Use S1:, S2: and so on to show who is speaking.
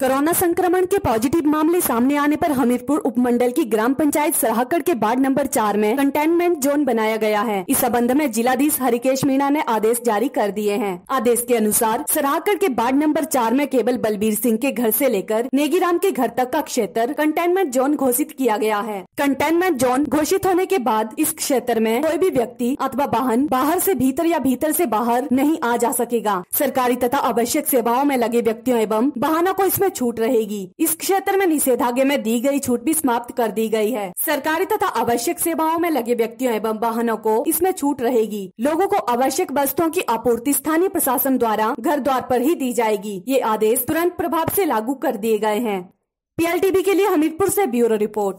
S1: Corona संक्रमण के positive मामले सामने आने पर हमीरपुर उपमंडल की ग्राम पंचायत सराहकड़ के वार्ड नंबर चार में कंटेनमेंट जोन बनाया गया है। इस संबंध में जिलाधीश हरिकेश मीणा ने आदेश जारी कर दिए हैं। आदेश के अनुसार सराहकड़ के वार्ड नंबर चार में केवल बलबीर सिंह के घर से लेकर नेगीराम के घर तक का क्षेत्र कंटेनमेंट जोन घोषित किया गया है। कंटेनमेंट जोन घोषित होने के बाद इस क्षेत्र में कोई भी व्यक्ति अथवा वाहन बाहर से भीतर या भीतर से बाहर नहीं आ जा सकेगा। सरकारी तथा आवश्यक सेवाओं में लगे व्यक्तियों एवं वाहनों को इसमें छूट रहेगी। इस क्षेत्र में निषेधाज्ञा में दी गई छूट भी समाप्त कर दी गई है। सरकारी तथा आवश्यक सेवाओं में लगे व्यक्तियों एवं वाहनों को इसमें छूट रहेगी। लोगों को आवश्यक वस्तुओं की आपूर्ति स्थानीय प्रशासन द्वारा घर द्वार पर ही दी जाएगी। ये आदेश तुरंत प्रभाव से लागू कर दिए गए हैं। पीएलटीवी के लिए हमीरपुर से ब्यूरो रिपोर्ट।